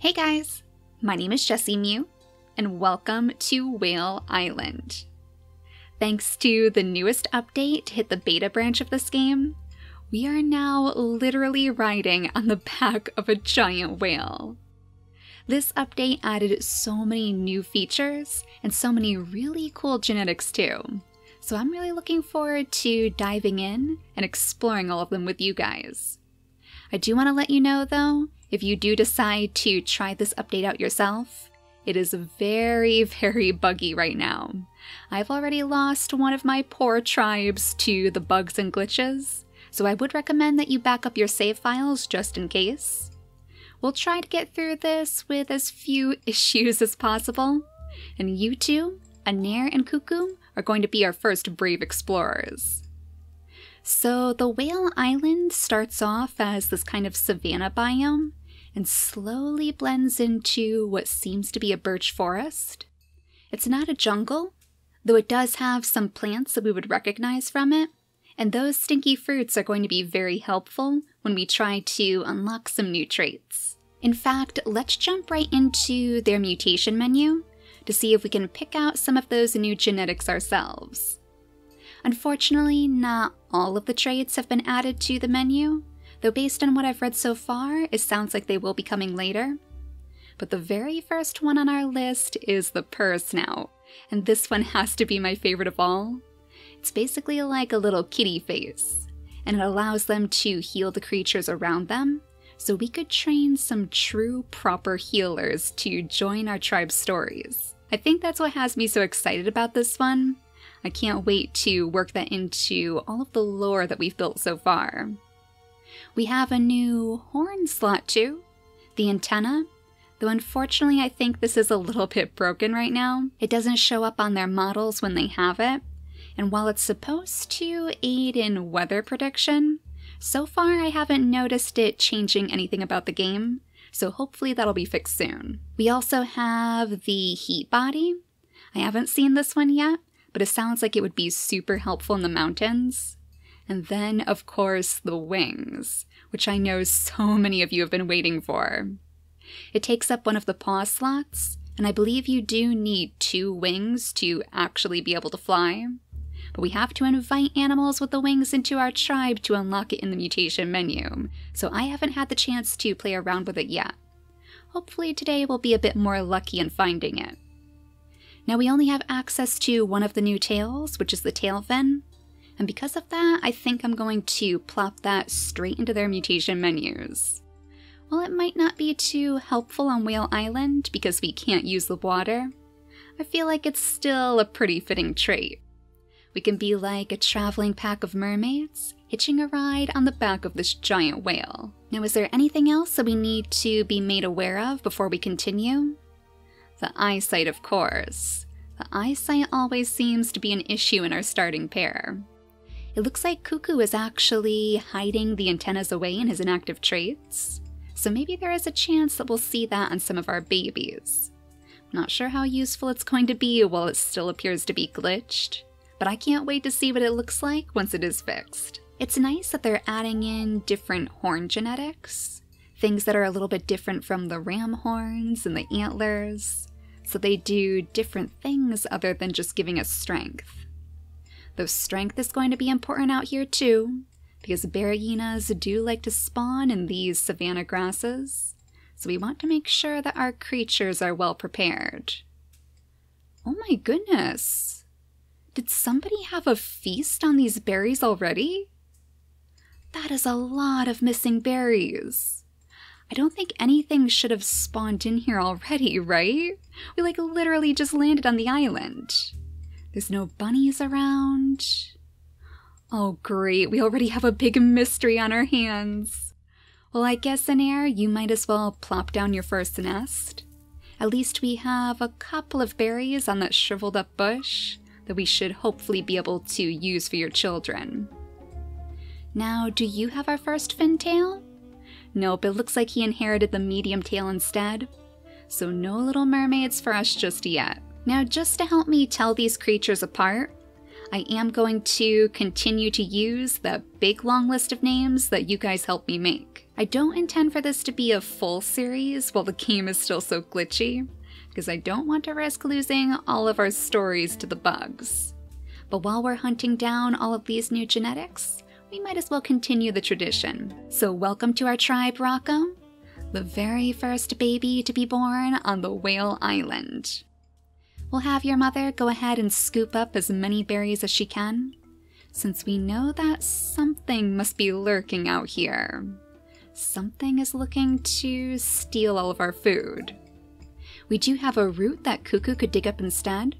Hey guys, my name is Jessi Mew, and welcome to Whale Island. Thanks to the newest update to hit the beta branch of this game, we are now literally riding on the back of a giant whale. This update added so many new features and so many really cool genetics too. So I'm really looking forward to diving in and exploring all of them with you guys. I do want to let you know though, if you do decide to try this update out yourself, it is very, very buggy right now. I've already lost one of my poor tribes to the bugs and glitches, so I would recommend that you back up your save files just in case. We'll try to get through this with as few issues as possible, and you two, Anair and Cuckoo, are going to be our first brave explorers. So, the Whale Island starts off as this kind of savanna biome and slowly blends into what seems to be a birch forest. It's not a jungle, though it does have some plants that we would recognize from it, and those stinky fruits are going to be very helpful when we try to unlock some new traits. In fact, let's jump right into their mutation menu to see if we can pick out some of those new genetics ourselves. Unfortunately, not all of the traits have been added to the menu, though based on what I've read so far, it sounds like they will be coming later. But the very first one on our list is the purr snout, and this one has to be my favorite of all. It's basically like a little kitty face, and it allows them to heal the creatures around them, so we could train some true proper healers to join our tribe's stories. I think that's what has me so excited about this one. I can't wait to work that into all of the lore that we've built so far. We have a new horn slot too, the antenna, though unfortunately I think this is a little bit broken right now. It doesn't show up on their models when they have it, and while it's supposed to aid in weather prediction, so far I haven't noticed it changing anything about the game, so hopefully that'll be fixed soon. We also have the heat body. I haven't seen this one yet, but it sounds like it would be super helpful in the mountains. And then, of course, the wings, which I know so many of you have been waiting for. It takes up one of the paw slots, and I believe you do need two wings to actually be able to fly. But we have to invite animals with the wings into our tribe to unlock it in the mutation menu, so I haven't had the chance to play around with it yet. Hopefully today we'll be a bit more lucky in finding it. Now we only have access to one of the new tails, which is the tail fin, and because of that, I think I'm going to plop that straight into their mutation menus. While it might not be too helpful on Whale Island because we can't use the water, I feel like it's still a pretty fitting trait. We can be like a traveling pack of mermaids, hitching a ride on the back of this giant whale. Now, is there anything else that we need to be made aware of before we continue? The eyesight, of course. The eyesight always seems to be an issue in our starting pair. It looks like Cuckoo is actually hiding the antennas away in his inactive traits, so maybe there is a chance that we'll see that on some of our babies. I'm not sure how useful it's going to be while it still appears to be glitched, but I can't wait to see what it looks like once it is fixed. It's nice that they're adding in different horn genetics, things that are a little bit different from the ram horns and the antlers, so they do different things other than just giving us strength. Though strength is going to be important out here too, because bear hyenas do like to spawn in these savanna grasses, so we want to make sure that our creatures are well prepared. Oh my goodness! Did somebody have a feast on these berries already? That is a lot of missing berries. I don't think anything should have spawned in here already, right? We like literally just landed on the island. There's no bunnies around. Oh, great, we already have a big mystery on our hands. Well, I guess, Anair, you might as well plop down your first nest. At least we have a couple of berries on that shriveled up bush that we should hopefully be able to use for your children. Now, do you have our first fin tail? Nope, it looks like he inherited the medium tail instead. So no little mermaids for us just yet. Now, just to help me tell these creatures apart, I am going to continue to use the big long list of names that you guys helped me make. I don't intend for this to be a full series while the game is still so glitchy, because I don't want to risk losing all of our stories to the bugs. But while we're hunting down all of these new genetics, we might as well continue the tradition. So welcome to our tribe, Rocco, the very first baby to be born on the Whale Island. We'll have your mother go ahead and scoop up as many berries as she can, since we know that something must be lurking out here. Something is looking to steal all of our food. We do have a root that Cuckoo could dig up instead,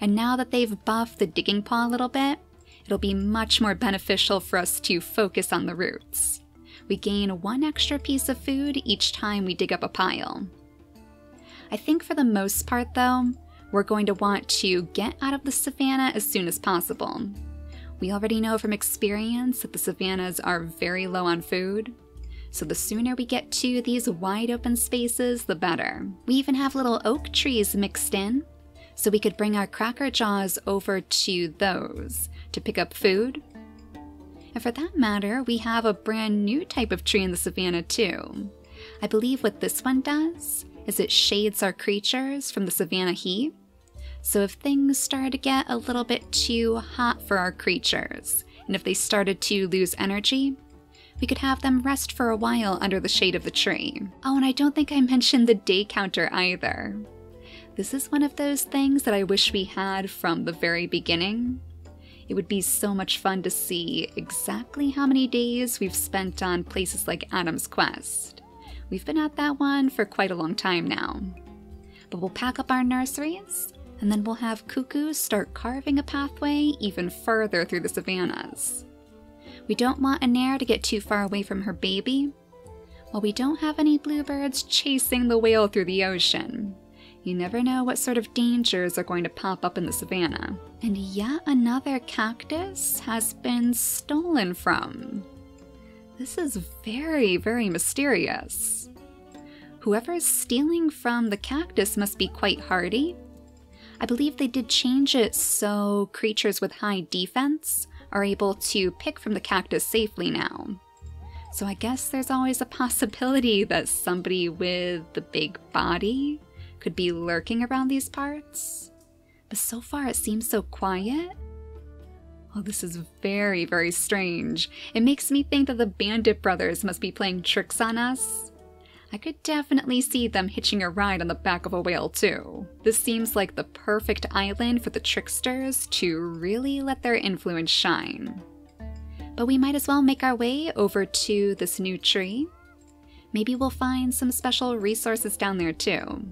and now that they've buffed the digging paw a little bit, it'll be much more beneficial for us to focus on the roots. We gain one extra piece of food each time we dig up a pile. I think for the most part, though, we're going to want to get out of the savannah as soon as possible. We already know from experience that the savannas are very low on food, so the sooner we get to these wide open spaces, the better. We even have little oak trees mixed in, so we could bring our cracker jaws over to those to pick up food. And for that matter, we have a brand new type of tree in the savannah too. I believe what this one does is it shades our creatures from the savannah heat. So if things started to get a little bit too hot for our creatures, and if they started to lose energy, we could have them rest for a while under the shade of the tree. Oh, and I don't think I mentioned the day counter either. This is one of those things that I wish we had from the very beginning. It would be so much fun to see exactly how many days we've spent on places like Adam's Quest. We've been at that one for quite a long time now. But we'll pack up our nurseries, and then we'll have cuckoos start carving a pathway even further through the savannas. We don't want Anair to get too far away from her baby, while we don't have any bluebirds chasing the whale through the ocean. You never know what sort of dangers are going to pop up in the savannah. And yet another cactus has been stolen from. This is very, very mysterious. Whoever is stealing from the cactus must be quite hardy. I believe they did change it so creatures with high defense are able to pick from the cactus safely now. So I guess there's always a possibility that somebody with the big body could be lurking around these parts. But so far it seems so quiet. Oh, this is very, very strange. It makes me think that the Bandit brothers must be playing tricks on us. I could definitely see them hitching a ride on the back of a whale, too. This seems like the perfect island for the tricksters to really let their influence shine. But we might as well make our way over to this new tree. Maybe we'll find some special resources down there, too.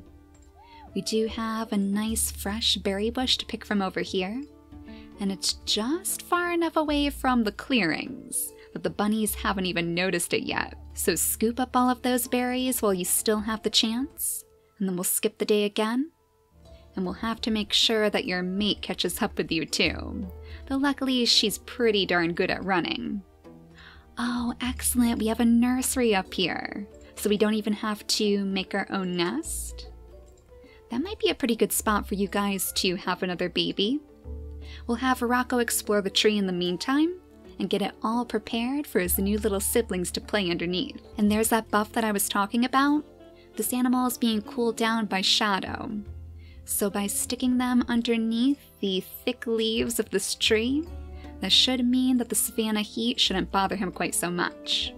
We do have a nice fresh berry bush to pick from over here, and it's just far enough away from the clearings that the bunnies haven't even noticed it yet. So scoop up all of those berries while you still have the chance, and then we'll skip the day again. And we'll have to make sure that your mate catches up with you too. Though luckily she's pretty darn good at running. Oh, excellent, we have a nursery up here. So we don't even have to make our own nest. That might be a pretty good spot for you guys to have another baby. We'll have Rocco explore the tree in the meantime, and get it all prepared for his new little siblings to play underneath. And there's that buff that I was talking about. This animal is being cooled down by shadow. So by sticking them underneath the thick leaves of this tree, that should mean that the savannah heat shouldn't bother him quite so much.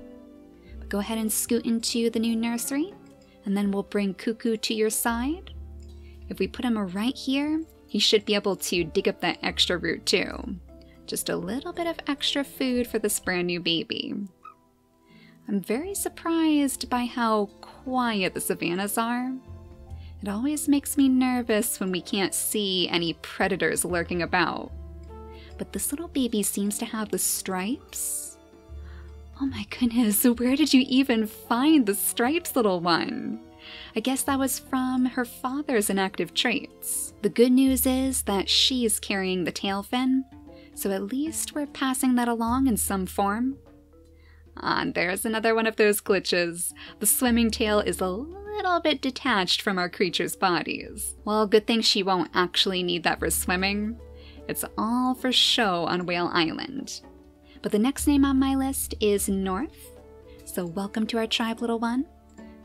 But go ahead and scoot into the new nursery, and then we'll bring Cuckoo to your side. If we put him right here, he should be able to dig up that extra root too. Just a little bit of extra food for this brand new baby. I'm very surprised by how quiet the savannas are. It always makes me nervous when we can't see any predators lurking about. But this little baby seems to have the stripes. Oh my goodness, where did you even find the stripes, little one? I guess that was from her father's inactive traits. The good news is that she's carrying the tail fin, so at least we're passing that along in some form. Ah, and there's another one of those glitches. The swimming tail is a little bit detached from our creature's bodies. Well, good thing she won't actually need that for swimming. It's all for show on Whale Island. But the next name on my list is North. So, welcome to our tribe, little one.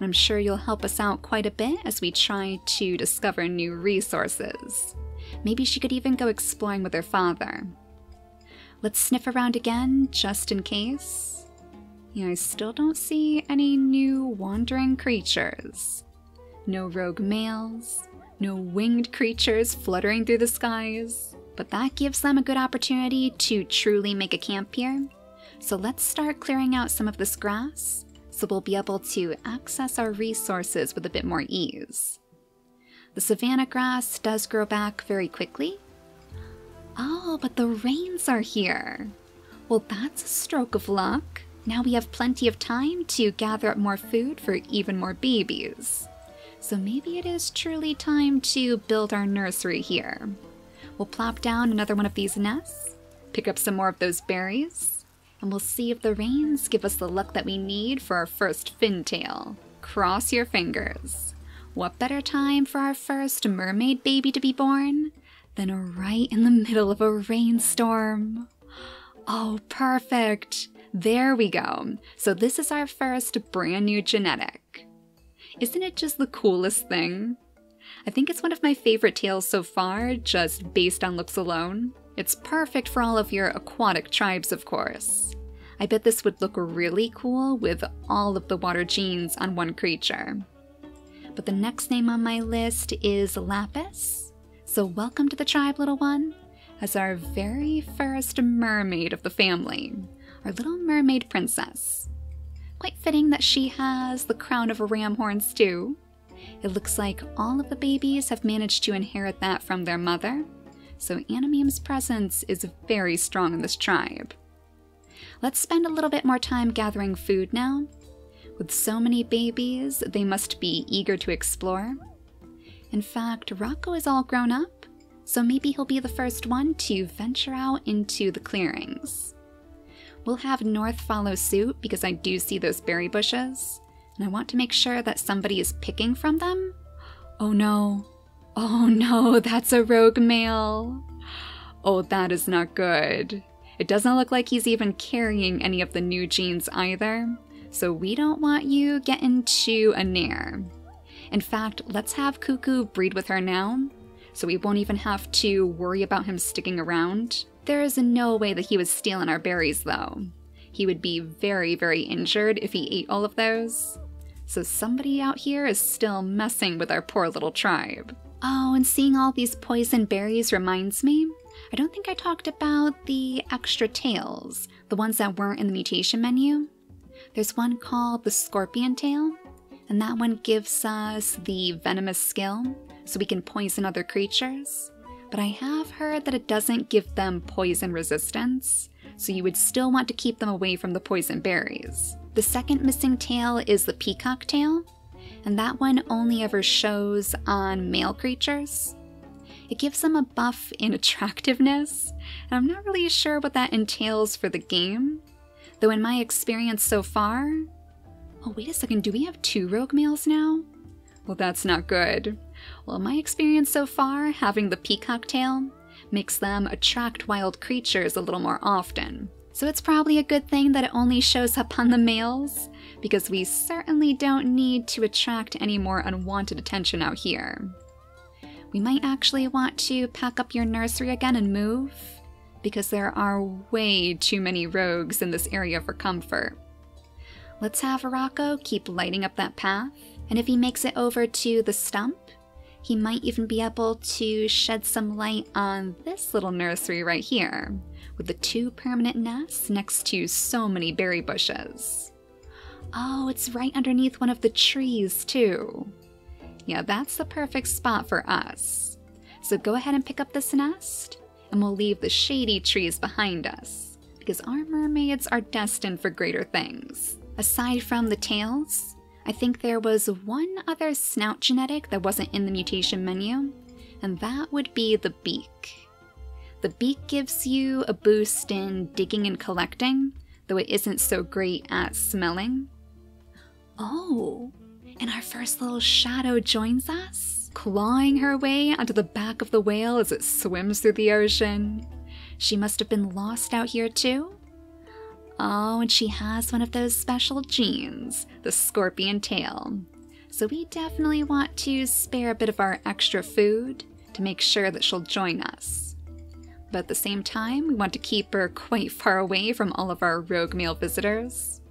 I'm sure you'll help us out quite a bit as we try to discover new resources. Maybe she could even go exploring with her father. Let's sniff around again, just in case. Yeah, I still don't see any new wandering creatures. No rogue males, no winged creatures fluttering through the skies. But that gives them a good opportunity to truly make a camp here. So let's start clearing out some of this grass so we'll be able to access our resources with a bit more ease. The savanna grass does grow back very quickly. Oh, but the rains are here. Well, that's a stroke of luck. Now we have plenty of time to gather up more food for even more babies. So maybe it is truly time to build our nursery here. We'll plop down another one of these nests, pick up some more of those berries, and we'll see if the rains give us the luck that we need for our first fintail. Cross your fingers. What better time for our first mermaid baby to be born than right in the middle of a rainstorm? Oh, perfect! There we go. So, this is our first brand new genetic. Isn't it just the coolest thing? I think it's one of my favorite tails so far, just based on looks alone. It's perfect for all of your aquatic tribes, of course. I bet this would look really cool with all of the water genes on one creature but the next name on my list is Lapis. So, welcome to the tribe, little one, as our very first mermaid of the family, our little mermaid princess. Quite fitting that she has the crown of a ram horns, too. It looks like all of the babies have managed to inherit that from their mother, so Animeme's presence is very strong in this tribe. Let's spend a little bit more time gathering food now, with so many babies, they must be eager to explore. In fact, Rocco is all grown up, so maybe he'll be the first one to venture out into the clearings. We'll have North follow suit because I do see those berry bushes, and I want to make sure that somebody is picking from them. Oh no. Oh no, that's a rogue male. Oh, that is not good. It doesn't look like he's even carrying any of the new genes either, so we don't want you getting too a nair. In fact, let's have Cuckoo breed with her now, so we won't even have to worry about him sticking around. There is no way that he was stealing our berries, though. He would be very, very injured if he ate all of those. So somebody out here is still messing with our poor little tribe. Oh, and seeing all these poison berries reminds me, I don't think I talked about the extra tails, the ones that weren't in the mutation menu. There's one called the Scorpion Tail, and that one gives us the venomous skill, so we can poison other creatures. But I have heard that it doesn't give them poison resistance, so you would still want to keep them away from the poison berries. The second missing tail is the Peacock Tail, and that one only ever shows on male creatures. It gives them a buff in attractiveness, and I'm not really sure what that entails for the game, Though in my experience so far... Oh, wait a second, do we have two rogue males now? Well, that's not good. Well, in my experience so far, having the peacock tail makes them attract wild creatures a little more often. So it's probably a good thing that it only shows up on the males, because we certainly don't need to attract any more unwanted attention out here. We might actually want to pack up your nursery again and move, because there are way too many rogues in this area for comfort. Let's have Rocco keep lighting up that path, and if he makes it over to the stump, he might even be able to shed some light on this little nursery right here, with the two permanent nests next to so many berry bushes. Oh, it's right underneath one of the trees, too. Yeah, that's the perfect spot for us. So go ahead and pick up this nest, and we'll leave the shady trees behind us, because our mermaids are destined for greater things. Aside from the tails, I think there was one other snout genetic that wasn't in the mutation menu, and that would be the beak. The beak gives you a boost in digging and collecting, though it isn't so great at smelling. Oh, and our first little shadow joins us? clawing her way onto the back of the whale as it swims through the ocean. She must have been lost out here too? Oh, and she has one of those special genes, the scorpion tail. So we definitely want to spare a bit of our extra food to make sure that she'll join us. But at the same time, we want to keep her quite far away from all of our rogue male visitors.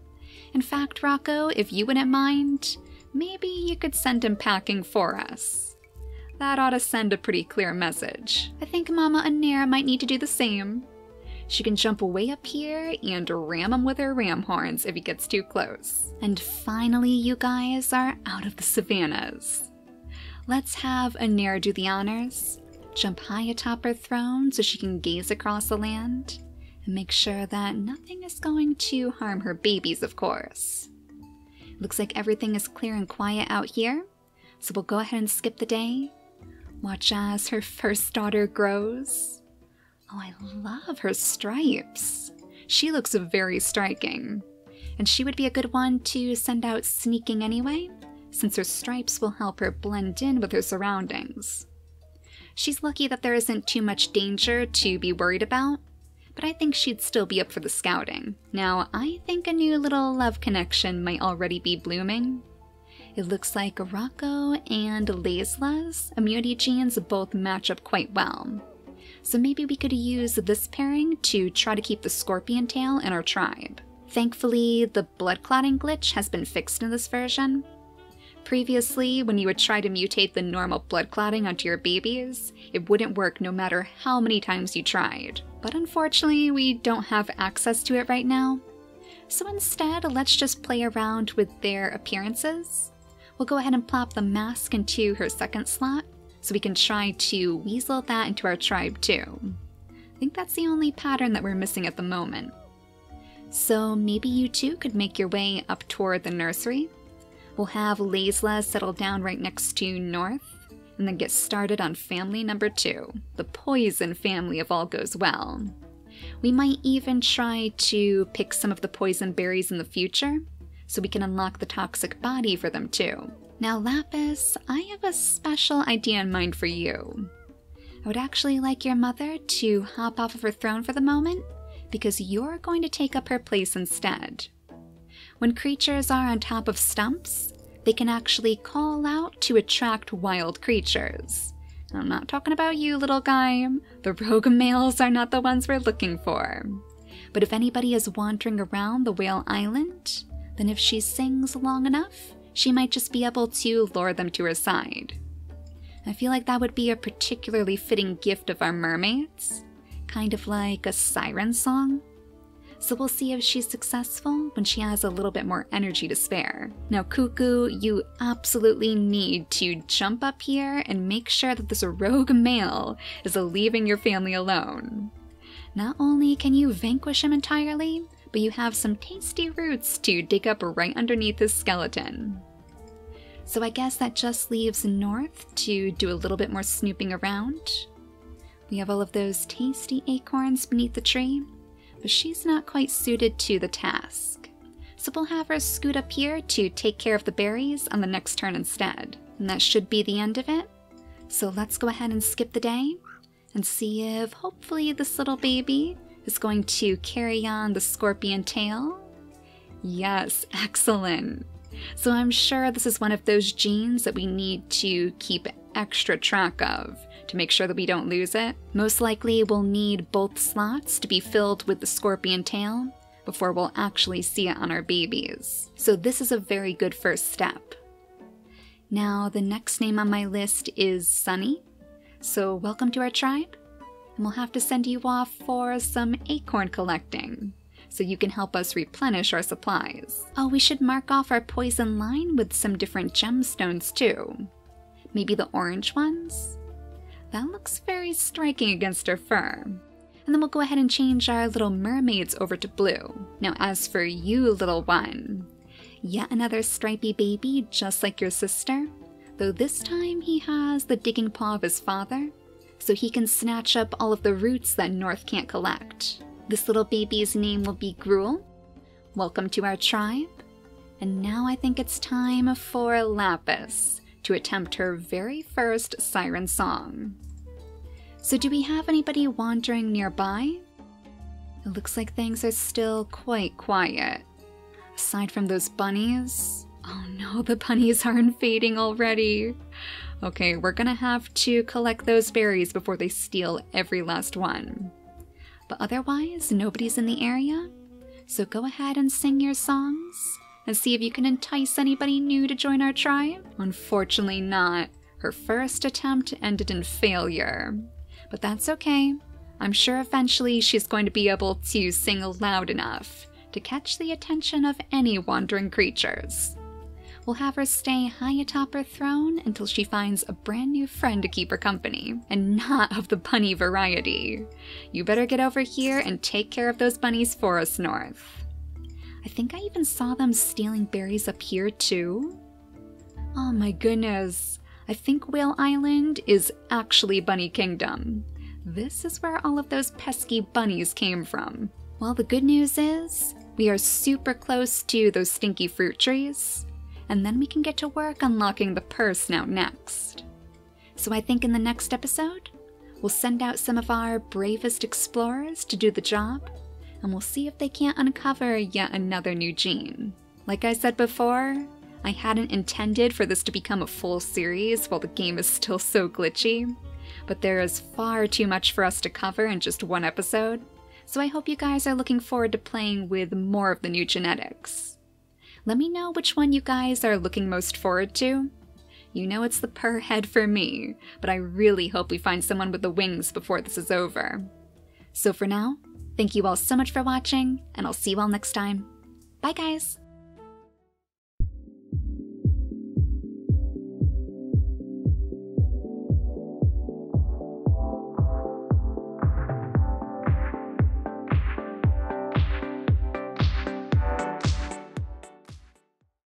In fact, Rocco, if you wouldn't mind, maybe you could send him packing for us. That ought to send a pretty clear message. I think Mama Anera might need to do the same. She can jump way up here and ram him with her ram horns if he gets too close. And finally, you guys are out of the savannas. Let's have Anera do the honors, jump high atop her throne so she can gaze across the land, and make sure that nothing is going to harm her babies, of course. Looks like everything is clear and quiet out here, so we'll go ahead and skip the day. Watch as her first daughter grows Oh, I love her stripes. She looks very striking. And she would be a good one to send out sneaking anyway, since her stripes will help her blend in with her surroundings. She's lucky that there isn't too much danger to be worried about, but I think she'd still be up for the scouting. Now, I think a new little love connection might already be blooming. It looks like Rocco and Laysla's immunity genes both match up quite well so maybe we could use this pairing to try to keep the scorpion tail in our tribe. Thankfully, the blood clotting glitch has been fixed in this version. Previously, when you would try to mutate the normal blood clotting onto your babies, it wouldn't work no matter how many times you tried. But unfortunately, we don't have access to it right now. So instead, let's just play around with their appearances. We'll go ahead and plop the mask into her second slot, so we can try to weasel that into our tribe too. I think that's the only pattern that we're missing at the moment. So maybe you two could make your way up toward the nursery. We'll have Laisla settle down right next to North, and then get started on family number two, the poison family if all goes well. We might even try to pick some of the poison berries in the future, so we can unlock the toxic body for them too. Now, Lapis, I have a special idea in mind for you. I would actually like your mother to hop off of her throne for the moment, because you're going to take up her place instead. When creatures are on top of stumps, they can actually call out to attract wild creatures. I'm not talking about you, little guy. The rogue males are not the ones we're looking for. But if anybody is wandering around the Whale Island, then if she sings long enough, she might just be able to lure them to her side. I feel like that would be a particularly fitting gift of our mermaids, kind of like a siren song. So we'll see if she's successful when she has a little bit more energy to spare. Now, Cuckoo, you absolutely need to jump up here and make sure that this rogue male is leaving your family alone. Not only can you vanquish him entirely, but you have some tasty roots to dig up right underneath his skeleton. So I guess that just leaves North to do a little bit more snooping around. We have all of those tasty acorns beneath the tree, but she's not quite suited to the task. So we'll have her scoot up here to take care of the berries on the next turn instead. And that should be the end of it. So let's go ahead and skip the day and see if hopefully this little baby is going to carry on the scorpion tail. Yes, excellent. So I'm sure this is one of those genes that we need to keep extra track of to make sure that we don't lose it. Most likely we'll need both slots to be filled with the scorpion tail before we'll actually see it on our babies. So this is a very good first step. Now the next name on my list is Sunny. So welcome to our tribe and we'll have to send you off for some acorn collecting so you can help us replenish our supplies. Oh, we should mark off our poison line with some different gemstones too. Maybe the orange ones? That looks very striking against her fur. And then we'll go ahead and change our little mermaids over to blue. Now as for you, little one, yet another stripy baby just like your sister, though this time he has the digging paw of his father so he can snatch up all of the roots that North can't collect. This little baby's name will be Gruel. Welcome to our tribe. And now I think it's time for Lapis to attempt her very first siren song. So do we have anybody wandering nearby? it looks like things are still quite quiet. Aside from those bunnies. Oh no, the bunnies aren't invading already. Okay, we're gonna have to collect those berries before they steal every last one. But otherwise, nobody's in the area. So go ahead and sing your songs and see if you can entice anybody new to join our tribe. Unfortunately, not. Her first attempt ended in failure. But that's okay. I'm sure eventually she's going to be able to sing loud enough to catch the attention of any wandering creatures. We'll have her stay high atop her throne until she finds a brand new friend to keep her company, and not of the bunny variety. You better get over here and take care of those bunnies for us, North. I think I even saw them stealing berries up here too. Oh my goodness. I think Whale Island is actually Bunny Kingdom. This is where all of those pesky bunnies came from. Well, the good news is, we are super close to those stinky fruit trees, and then we can get to work unlocking the purr snout next. So I think in the next episode, we'll send out some of our bravest explorers to do the job, and we'll see if they can't uncover yet another new gene. Like I said before, I hadn't intended for this to become a full series while the game is still so glitchy, but there is far too much for us to cover in just one episode, so I hope you guys are looking forward to playing with more of the new genetics. Let me know which one you guys are looking most forward to. You know it's the per head for me, but I really hope we find someone with the wings before this is over. So for now, thank you all so much for watching, and I'll see you all next time. Bye guys!